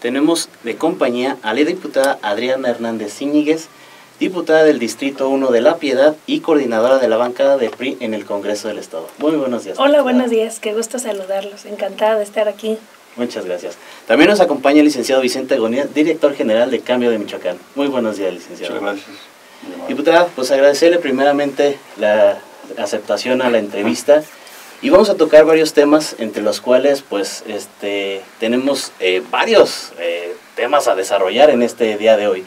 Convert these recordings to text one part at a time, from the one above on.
Tenemos de compañía a la diputada Adriana Hernández Zíñiguez, diputada del Distrito 1 de La Piedad y coordinadora de la bancada de PRI en el Congreso del Estado. Muy buenos días. Hola, buenos días, qué gusto saludarlos, encantada de estar aquí. Muchas gracias. También nos acompaña el licenciado Vicente Agonía, director general de Cambio de Michoacán. Muy buenos días, licenciado. Muchas gracias. Diputada, pues agradecerle primeramente la aceptación a la entrevista. Y vamos a tocar varios temas entre los cuales pues este tenemos eh, varios eh, temas a desarrollar en este día de hoy.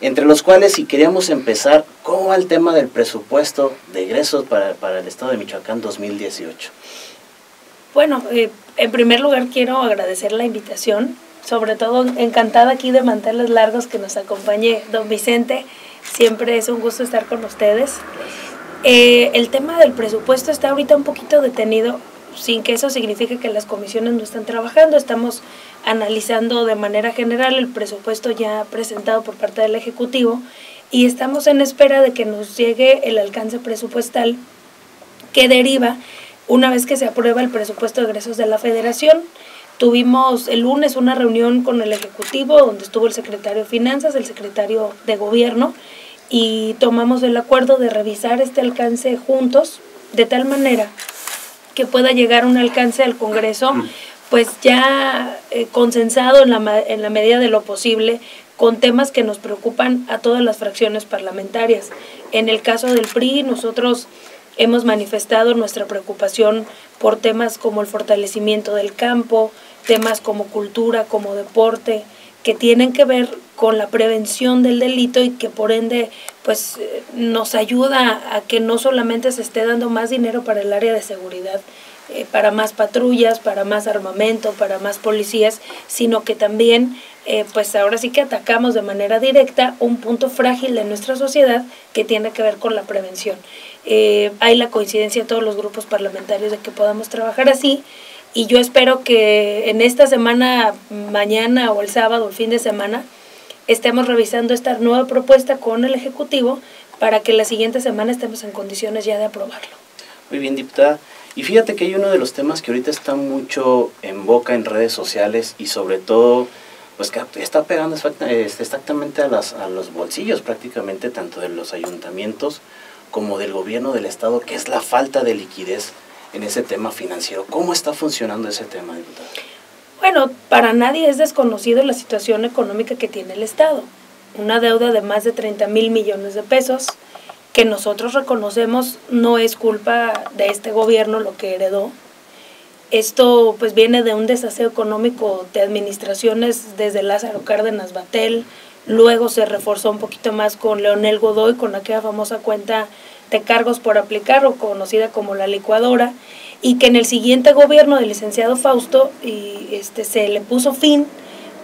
Entre los cuales si queríamos empezar cómo va el tema del presupuesto de egresos para, para el estado de Michoacán 2018 bueno eh, en primer lugar quiero agradecer la invitación. Sobre todo encantada aquí de manteles largos que nos acompañe don Vicente siempre es un gusto estar con ustedes eh, el tema del presupuesto está ahorita un poquito detenido, sin que eso signifique que las comisiones no están trabajando. Estamos analizando de manera general el presupuesto ya presentado por parte del Ejecutivo y estamos en espera de que nos llegue el alcance presupuestal que deriva una vez que se aprueba el presupuesto de egresos de la Federación. Tuvimos el lunes una reunión con el Ejecutivo donde estuvo el secretario de Finanzas, el secretario de Gobierno y tomamos el acuerdo de revisar este alcance juntos de tal manera que pueda llegar un alcance al Congreso mm. pues ya eh, consensado en la, en la medida de lo posible con temas que nos preocupan a todas las fracciones parlamentarias. En el caso del PRI, nosotros hemos manifestado nuestra preocupación por temas como el fortalecimiento del campo, temas como cultura, como deporte, que tienen que ver con la prevención del delito y que por ende pues eh, nos ayuda a que no solamente se esté dando más dinero para el área de seguridad, eh, para más patrullas, para más armamento, para más policías, sino que también eh, pues ahora sí que atacamos de manera directa un punto frágil de nuestra sociedad que tiene que ver con la prevención. hay la coincidencia de todos los grupos parlamentarios de que podamos trabajar así y yo espero que en esta semana, mañana o el sábado el fin de semana, estemos revisando esta nueva propuesta con el Ejecutivo para que la siguiente semana estemos en condiciones ya de aprobarlo. Muy bien, diputada. Y fíjate que hay uno de los temas que ahorita está mucho en boca en redes sociales y sobre todo, pues que está pegando este, exactamente a, las, a los bolsillos prácticamente, tanto de los ayuntamientos como del gobierno del Estado, que es la falta de liquidez en ese tema financiero. ¿Cómo está funcionando ese tema, diputada? Bueno, para nadie es desconocido la situación económica que tiene el Estado. Una deuda de más de 30 mil millones de pesos que nosotros reconocemos no es culpa de este gobierno lo que heredó. Esto pues viene de un desaseo económico de administraciones desde Lázaro Cárdenas Batel, luego se reforzó un poquito más con Leonel Godoy, con aquella famosa cuenta de cargos por aplicar o conocida como la licuadora y que en el siguiente gobierno del licenciado Fausto y este se le puso fin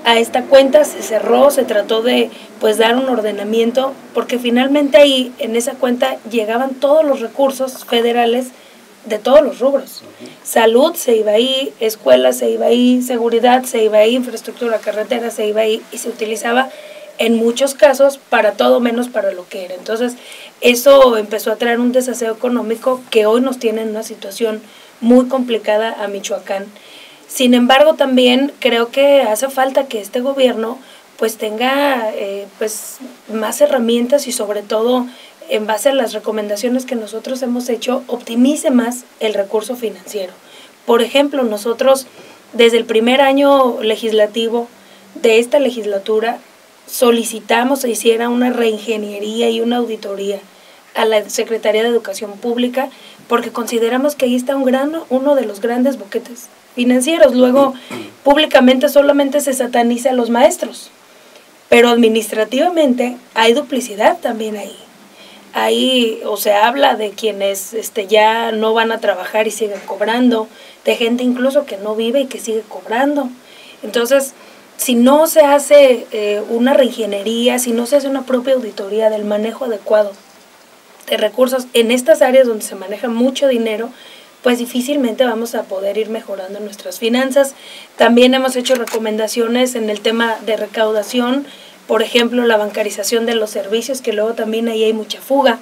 a esta cuenta, se cerró, se trató de pues dar un ordenamiento porque finalmente ahí en esa cuenta llegaban todos los recursos federales de todos los rubros. Salud se iba ahí, escuelas se iba ahí, seguridad se iba ahí, infraestructura carretera se iba ahí y se utilizaba en muchos casos para todo menos para lo que era. Entonces, eso empezó a traer un desaseo económico que hoy nos tiene en una situación muy complicada a Michoacán. Sin embargo, también creo que hace falta que este gobierno pues tenga eh, pues más herramientas y sobre todo en base a las recomendaciones que nosotros hemos hecho, optimice más el recurso financiero. Por ejemplo, nosotros desde el primer año legislativo de esta legislatura solicitamos se hiciera una reingeniería y una auditoría a la Secretaría de Educación Pública porque consideramos que ahí está un gran, uno de los grandes boquetes financieros. Luego, públicamente solamente se sataniza a los maestros, pero administrativamente hay duplicidad también ahí. Ahí, o se habla de quienes este, ya no van a trabajar y siguen cobrando, de gente incluso que no vive y que sigue cobrando. Entonces, si no se hace eh, una reingeniería, si no se hace una propia auditoría del manejo adecuado de recursos en estas áreas donde se maneja mucho dinero, pues difícilmente vamos a poder ir mejorando nuestras finanzas. También hemos hecho recomendaciones en el tema de recaudación por ejemplo, la bancarización de los servicios, que luego también ahí hay mucha fuga.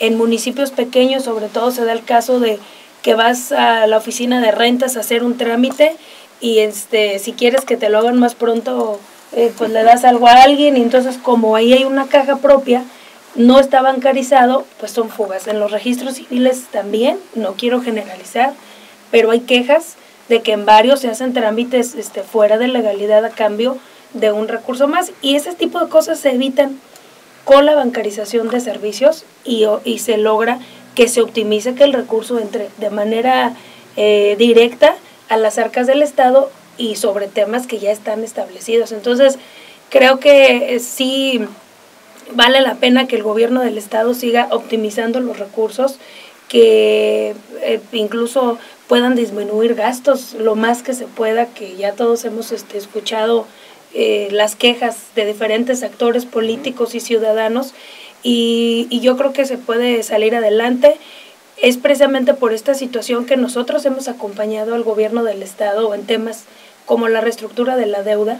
En municipios pequeños, sobre todo, se da el caso de que vas a la oficina de rentas a hacer un trámite y este, si quieres que te lo hagan más pronto, eh, pues le das algo a alguien y entonces como ahí hay una caja propia, no está bancarizado, pues son fugas. En los registros civiles también, no quiero generalizar, pero hay quejas de que en varios se hacen trámites este, fuera de legalidad a cambio de un recurso más y ese tipo de cosas se evitan con la bancarización de servicios y, y se logra que se optimice que el recurso entre de manera eh, directa a las arcas del Estado y sobre temas que ya están establecidos. Entonces, creo que eh, sí vale la pena que el gobierno del Estado siga optimizando los recursos, que eh, incluso puedan disminuir gastos lo más que se pueda, que ya todos hemos este, escuchado eh, las quejas de diferentes actores políticos y ciudadanos y, y yo creo que se puede salir adelante. Es precisamente por esta situación que nosotros hemos acompañado al gobierno del Estado en temas como la reestructura de la deuda,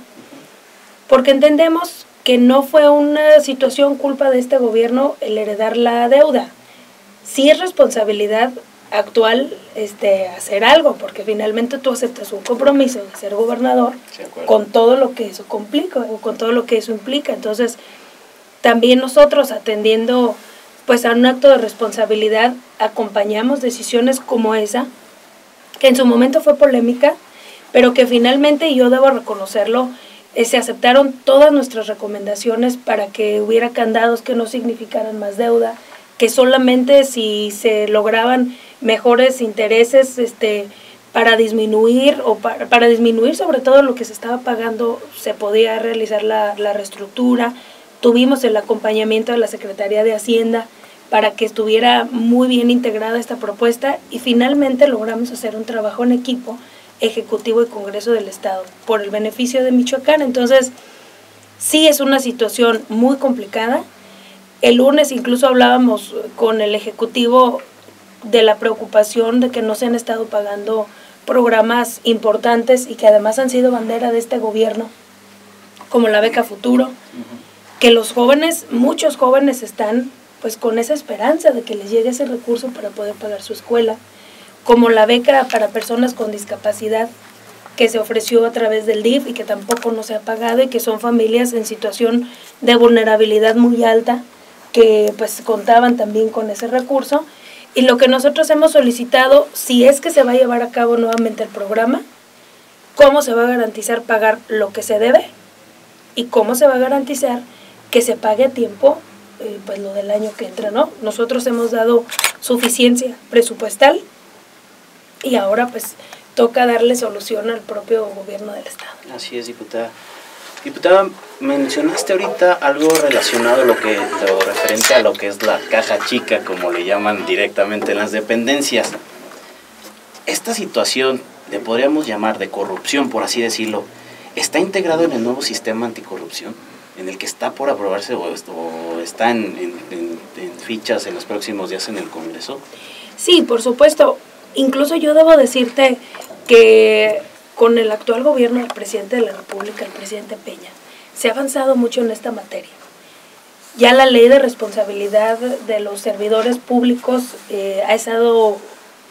porque entendemos que no fue una situación culpa de este gobierno el heredar la deuda. Sí es responsabilidad actual este, hacer algo, porque finalmente tú aceptas un compromiso de ser gobernador con todo lo que eso complica, o con todo lo que eso implica. Entonces, también nosotros atendiendo pues a un acto de responsabilidad, acompañamos decisiones como esa, que en su momento fue polémica, pero que finalmente, y yo debo reconocerlo, eh, se aceptaron todas nuestras recomendaciones para que hubiera candados que no significaran más deuda, que solamente si se lograban mejores intereses este, para disminuir o para, para, disminuir sobre todo lo que se estaba pagando, se podía realizar la, la reestructura. Tuvimos el acompañamiento de la Secretaría de Hacienda para que estuviera muy bien integrada esta propuesta y finalmente logramos hacer un trabajo en equipo Ejecutivo y Congreso del Estado por el beneficio de Michoacán. Entonces, sí es una situación muy complicada. El lunes incluso hablábamos con el Ejecutivo de la preocupación de que no se han estado pagando programas importantes y que además han sido bandera de este gobierno, como la beca futuro, que los jóvenes, muchos jóvenes están pues con esa esperanza de que les llegue ese recurso para poder pagar su escuela, como la beca para personas con discapacidad que se ofreció a través del DIF y que tampoco no se ha pagado y que son familias en situación de vulnerabilidad muy alta que pues contaban también con ese recurso. Y lo que nosotros hemos solicitado, si es que se va a llevar a cabo nuevamente el programa, cómo se va a garantizar pagar lo que se debe y cómo se va a garantizar que se pague a tiempo eh, pues lo del año que entra, ¿no? Nosotros hemos dado suficiencia presupuestal y ahora pues toca darle solución al propio gobierno del Estado. Así es, diputada. Diputada, mencionaste ahorita algo relacionado a lo que lo referente a lo que es la caja chica, como le llaman directamente en las dependencias. Esta situación, le podríamos llamar de corrupción, por así decirlo, ¿está integrado en el nuevo sistema anticorrupción? En el que está por aprobarse o, está en, en, fichas en los próximos días en el Congreso? Sí, por supuesto. Incluso yo debo decirte que con el actual gobierno del presidente de la República, el presidente Peña, se ha avanzado mucho en esta materia. Ya la ley de responsabilidad de los servidores públicos eh, ha estado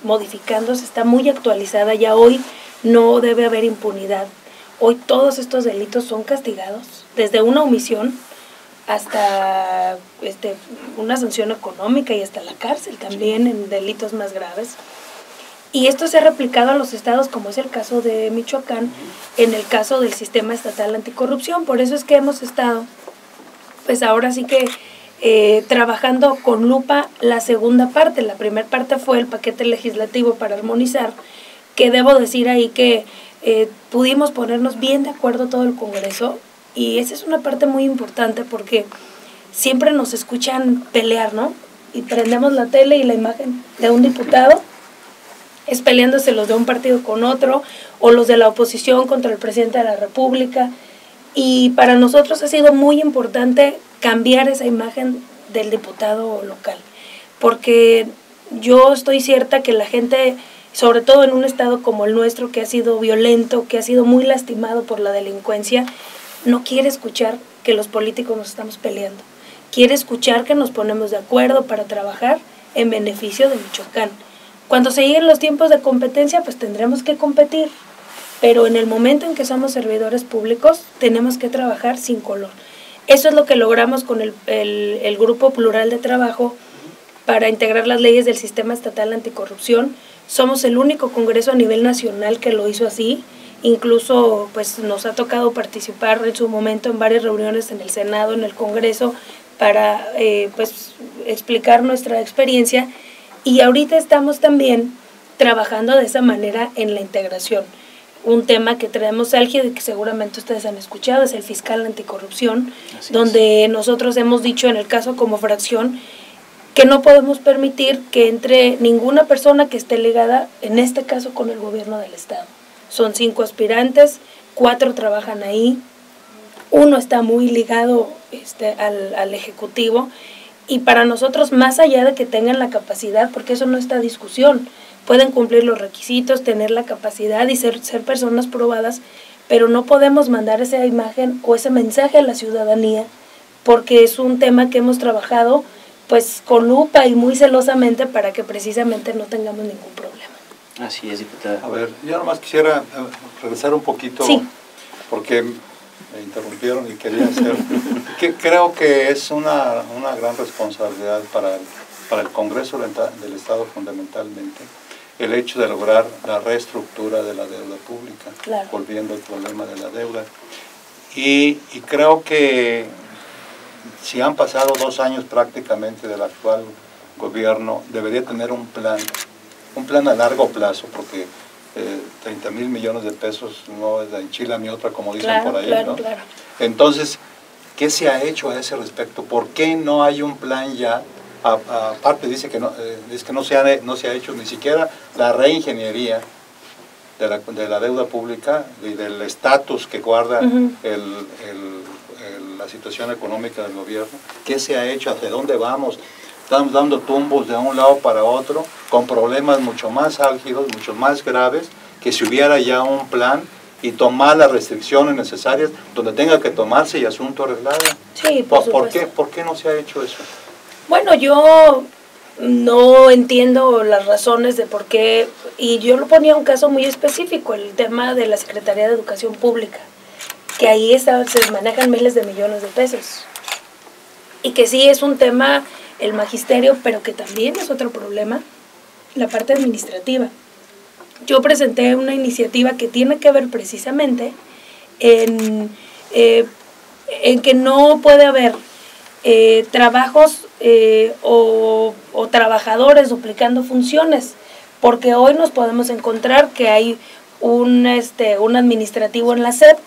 modificándose, está muy actualizada, ya hoy no debe haber impunidad. Hoy todos estos delitos son castigados, desde una omisión hasta este, una sanción económica y hasta la cárcel también en delitos más graves. Y esto se ha replicado a los estados, como es el caso de Michoacán, en el caso del sistema estatal anticorrupción. Por eso es que hemos estado, pues ahora sí que eh, trabajando con lupa la segunda parte. La primera parte fue el paquete legislativo para armonizar, que debo decir ahí que eh, pudimos ponernos bien de acuerdo todo el Congreso. Y esa es una parte muy importante porque siempre nos escuchan pelear, ¿no? Y prendemos la tele y la imagen de un diputado es peleándose los de un partido con otro o los de la oposición contra el presidente de la República. Y para nosotros ha sido muy importante cambiar esa imagen del diputado local, porque yo estoy cierta que la gente, sobre todo en un estado como el nuestro, que ha sido violento, que ha sido muy lastimado por la delincuencia, no quiere escuchar que los políticos nos estamos peleando. Quiere escuchar que nos ponemos de acuerdo para trabajar en beneficio de Michoacán. Cuando se lleguen los tiempos de competencia, pues tendremos que competir. Pero en el momento en que somos servidores públicos, tenemos que trabajar sin color. Eso es lo que logramos con el, el Grupo Plural de Trabajo para integrar las leyes del Sistema Estatal Anticorrupción. Somos el único Congreso a nivel nacional que lo hizo así. Incluso pues nos ha tocado participar en su momento en varias reuniones en el Senado, en el Congreso, para eh, pues explicar nuestra experiencia. Y ahorita estamos también trabajando de esa manera en la integración. Un tema que traemos álgido y que seguramente ustedes han escuchado es el fiscal anticorrupción, donde nosotros hemos dicho en el caso como fracción que no podemos permitir que entre ninguna persona que esté ligada, en este caso, con el gobierno del Estado. Son cinco aspirantes, cuatro trabajan ahí, uno está muy ligado este, al, al Ejecutivo y para nosotros, más allá de que tengan la capacidad, porque eso no está discusión, pueden cumplir los requisitos, tener la capacidad y ser, ser personas probadas, pero no podemos mandar esa imagen o ese mensaje a la ciudadanía, porque es un tema que hemos trabajado pues con lupa y muy celosamente para que precisamente no tengamos ningún problema. Así es, diputada. A ver, yo nomás quisiera eh, regresar un poquito, porque me interrumpieron y quería hacer... que creo que es una, una gran responsabilidad para el, para el Congreso del Estado fundamentalmente el hecho de lograr la reestructura de la deuda pública, volviendo al problema de la deuda. Y, y creo que si han pasado dos años prácticamente del actual gobierno, debería tener un plan un plan a largo plazo, porque 30 eh, mil millones de pesos no es en Chile ni otra, como dicen por ahí. ¿no? Entonces, ¿qué se ha hecho a ese respecto? ¿Por qué no hay un plan ya? Aparte dice que no, eh, es que no se, ha, no se ha hecho ni siquiera la reingeniería de la, de la deuda pública y del estatus que guarda la situación económica del gobierno. ¿Qué se ha hecho? ¿Hacia dónde vamos? estamos dando tumbos de un lado para otro, con problemas mucho más álgidos, mucho más graves, que si hubiera ya un plan y tomar las restricciones necesarias donde tenga que tomarse y asunto arreglado. Sí, por, ¿Por, qué, ¿Por qué no se ha hecho eso? Bueno, yo no entiendo las razones de por qué, y yo lo ponía un caso muy específico, el tema de la Secretaría de Educación Pública, que ahí está, se manejan miles de millones de pesos. Y que sí es un tema el magisterio, pero que también es otro problema, la parte administrativa. Yo presenté una iniciativa que tiene que ver precisamente en, eh, en que no puede haber eh, trabajos eh, o, o, trabajadores duplicando funciones, porque hoy nos podemos encontrar que hay un, este, un administrativo en la SED,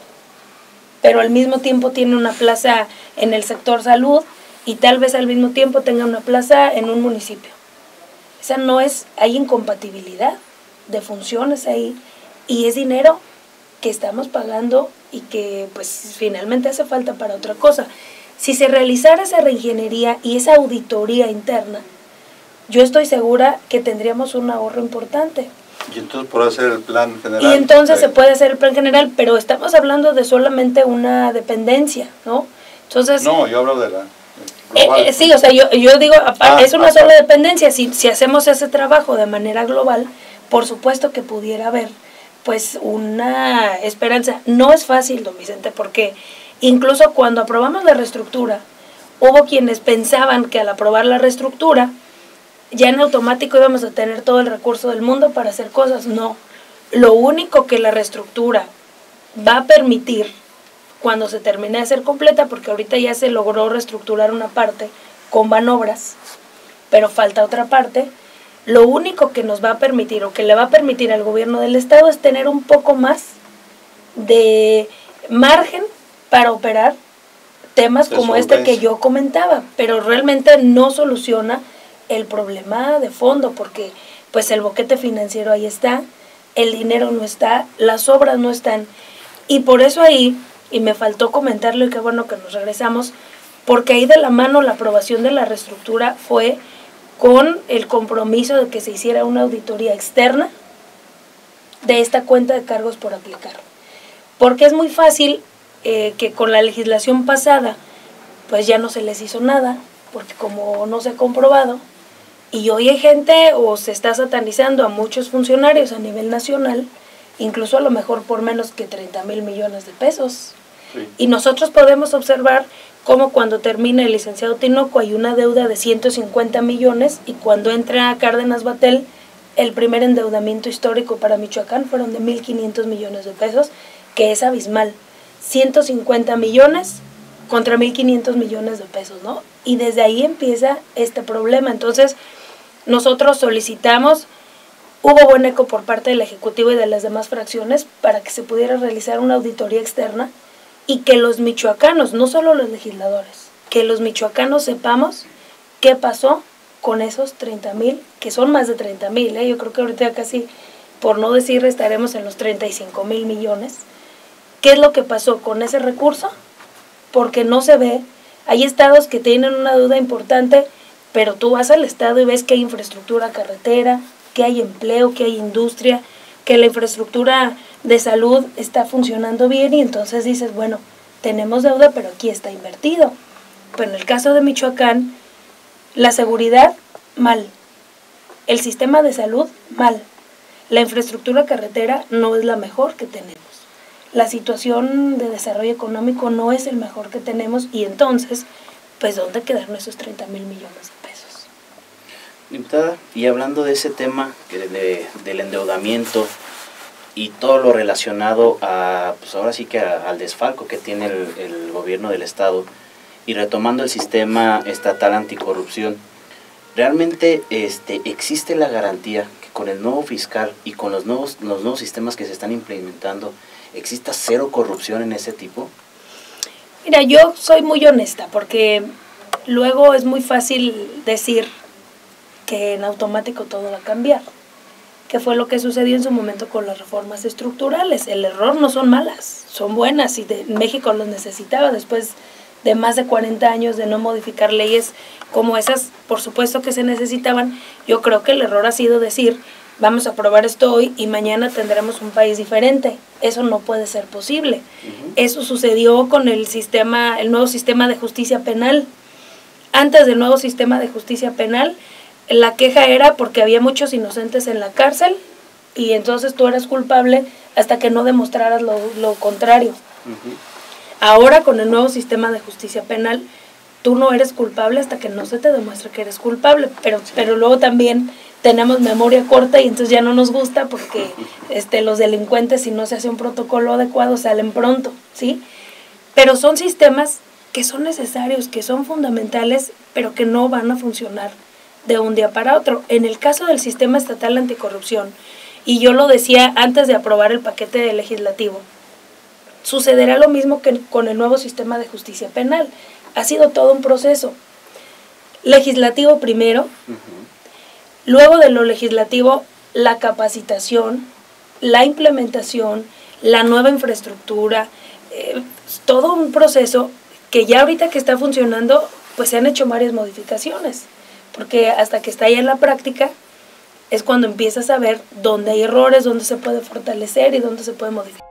pero al mismo tiempo tiene una plaza en el sector salud y tal vez al mismo tiempo tenga una plaza en un municipio. Esa no es, hay incompatibilidad de funciones ahí y es dinero que estamos pagando y que pues finalmente hace falta para otra cosa. Si se realizara esa reingeniería y esa auditoría interna, yo estoy segura que tendríamos un ahorro importante. Y entonces hacer el plan general. Y entonces se puede hacer el plan general, pero estamos hablando de solamente una dependencia, ¿no? Entonces, no, yo hablo de la eh, eh, sí, o sea, yo, yo digo, ah, es una sola dependencia. Si, si hacemos ese trabajo de manera global, por supuesto que pudiera haber pues una esperanza. No es fácil, don Vicente, porque incluso cuando aprobamos la reestructura, hubo quienes pensaban que al aprobar la reestructura, ya en automático íbamos a tener todo el recurso del mundo para hacer cosas. No. Lo único que la reestructura va a permitir cuando se termine de ser completa, porque ahorita ya se logró reestructurar una parte con manobras, pero falta otra parte, lo único que nos va a permitir o que le va a permitir al gobierno del estado es tener un poco más de margen para operar temas como este que yo comentaba, pero realmente no soluciona el problema de fondo porque pues el boquete financiero ahí está, el dinero no está, las obras no están y por eso ahí y me faltó comentarlo y qué bueno que nos regresamos, porque ahí de la mano la aprobación de la reestructura fue con el compromiso de que se hiciera una auditoría externa de esta cuenta de cargos por aplicar. Porque es muy fácil eh, que con la legislación pasada, pues ya no se les hizo nada, porque como no se ha comprobado, y hoy hay gente o se está satanizando a muchos funcionarios a nivel nacional, incluso a lo mejor por menos que 30 mil millones de pesos. Y nosotros podemos observar cómo cuando termina el licenciado Tinoco hay una deuda de 150 millones y cuando entra Cárdenas Batel, el primer endeudamiento histórico para Michoacán fueron de 1.500 millones de pesos, que es abismal. 150 millones contra 1.500 millones de pesos, ¿no? Y desde ahí empieza este problema. Entonces, nosotros solicitamos, hubo buen eco por parte del Ejecutivo y de las demás fracciones para que se pudiera realizar una auditoría externa y que los michoacanos, no solo los legisladores, que los michoacanos sepamos qué pasó con esos 30 mil, que son más de 30 mil, ¿eh? yo creo que ahorita casi, por no decir, estaremos en los 35 mil millones. ¿Qué es lo que pasó con ese recurso? Porque no se ve. Hay estados que tienen una duda importante pero tú vas al estado y ves que hay infraestructura carretera, que hay empleo, que hay industria, que la infraestructura de salud está funcionando bien y entonces dices, bueno, tenemos deuda, pero aquí está invertido. Pero en el caso de Michoacán, la seguridad, mal. El sistema de salud, mal. La infraestructura carretera no es la mejor que tenemos. La situación de desarrollo económico no es el mejor que tenemos y entonces, pues, ¿dónde quedan esos 30 mil millones y hablando de ese tema del endeudamiento y todo lo relacionado a, pues ahora sí que al desfalco que tiene el, gobierno del Estado y retomando el sistema estatal anticorrupción, ¿realmente este, existe la garantía que con el nuevo fiscal y con los nuevos, los nuevos sistemas que se están implementando, exista cero corrupción en ese tipo? Mira, yo soy muy honesta porque luego es muy fácil decir que en automático todo va a cambiar, que fue lo que sucedió en su momento con las reformas estructurales. El error no son malas, son buenas y de, México los necesitaba después de más de 40 años de no modificar leyes como esas, por supuesto que se necesitaban. Yo creo que el error ha sido decir, vamos a aprobar esto hoy y mañana tendremos un país diferente. Eso no puede ser posible. Eso sucedió con el sistema, el nuevo sistema de justicia penal. Antes del nuevo sistema de justicia penal, la queja era porque había muchos inocentes en la cárcel y entonces tú eras culpable hasta que no demostraras lo, contrario. Ahora con el nuevo sistema de justicia penal, tú no eres culpable hasta que no se te demuestre que eres culpable, pero, pero luego también tenemos memoria corta y entonces ya no nos gusta porque este, los delincuentes si no se hace un protocolo adecuado salen pronto, ¿sí? Pero son sistemas que son necesarios, que son fundamentales, pero que no van a funcionar de un día para otro. En el caso del sistema estatal anticorrupción, y yo lo decía antes de aprobar el paquete legislativo, sucederá lo mismo que con el nuevo sistema de justicia penal. Ha sido todo un proceso. Legislativo primero, luego de lo legislativo, la capacitación, la implementación, la nueva infraestructura, eh, todo un proceso que ya ahorita que está funcionando, pues se han hecho varias modificaciones porque hasta que está ahí en la práctica es cuando empiezas a ver dónde hay errores, dónde se puede fortalecer y dónde se puede modificar.